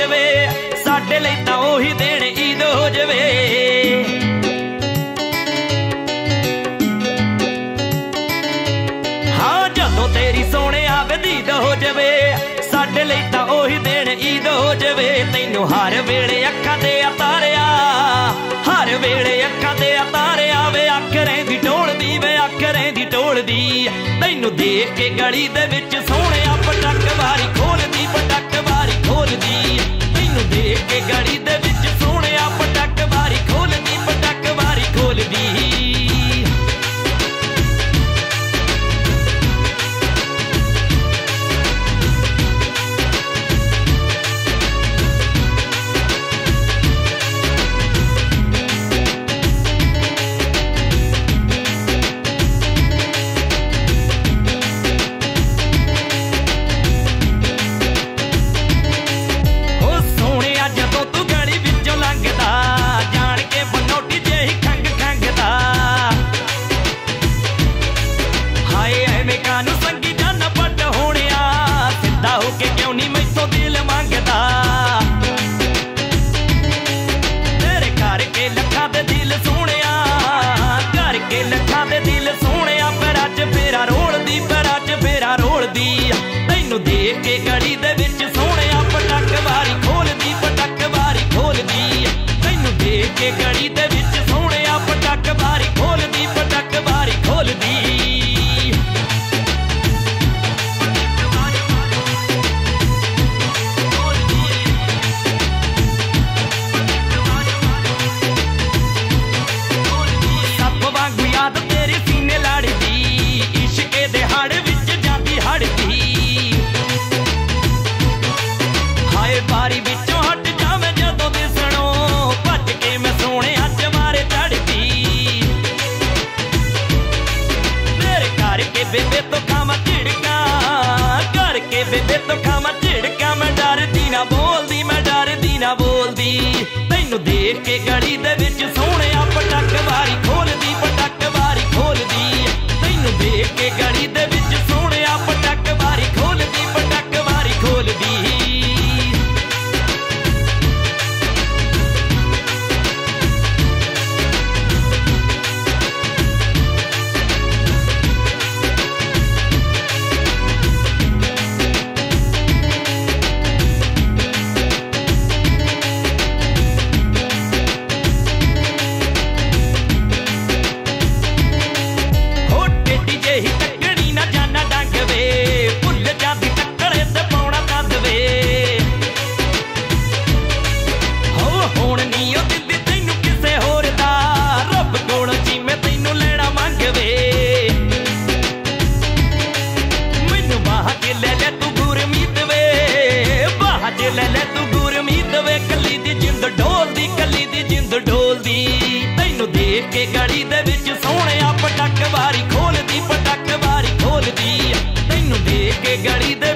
ਜਵੇ, ਸਾਡੇ ਲਈ ਤਾਂ ਉਹੀ ਦਿਨ ਈਦ ਹੋ ਜਵੇ। ਹਾਂ, ਜਦੋਂ ਤੇਰੀ ਸੋਹਣਿਆ ਵਧੀਦ ਹੋ ਜਵੇ, ਸਾਡੇ ਲਈ ਤਾਂ ਉਹੀ ਦਿਨ ਈਦ ਹੋ ਜਵੇ। ਤੈਨੂੰ ਹਰ ਵੇਲੇ ਅੱਖਾਂ ਤੇ ਅਤਾਰਿਆ, ਹਰ ਵੇਲੇ ਅੱਖਾਂ ਤੇ ਅਤਾਰਿਆ ਵੇ ਅੱਖਰੇ ਦੀ ਢੋਲਦੀ ਵੇ ਅੱਖਰੇ ਦੀ ਢੋਲਦੀ। ਤੈਨੂੰ ਦੇਖ ਕੇ ਗਲੀ ਦੇ ਵਿੱਚ ਸੋਹਣਿਆ ਪਟਕ ਵਾਰੀ ਕੇ ਗੜੀ ਦੇ ਵਿੱਚ ਸੋਹਣਿਆ ਪਟਕ ਬਾਰੀ ਖੋਲਦੀ ਪਟਕ ਬਾਰੀ ਖੋਲਦੀ। ਬੇਬੇ ਤੋਂ ਖਾਵਾਂ ਝਿੜਕਾਂ ਕਰਕੇ ਬੇਬੇ ਤੋਂ ਖਾਵਾਂ ਝਿੜਕਾਂ। ਮੈਂ ਡਰਦੀ ਨਾ ਬੋਲਦੀ, ਮੈਂ ਡਰਦੀ ਨਾ ਬੋਲਦੀ। ਤੈਨੂੰ ਦੇਖ ਕੇ ਗੜੀ ਦੇ ਵਿੱਚ ਸੋਹਣਿਆ ਪਟਕ ਵਾਰੀ ਕੇ ਗਲੀ ਦੇ ਵਿੱਚ ਸੋਹਣਿਆ ਪਟੱਕ ਵਾਰੀ ਖੋਲਦੀ ਪਟੱਕ ਵਾਰੀ ਖੋਲਦੀ ਤੈਨੂੰ ਦੇਖ ਕੇ ਗਲੀ ਦੇ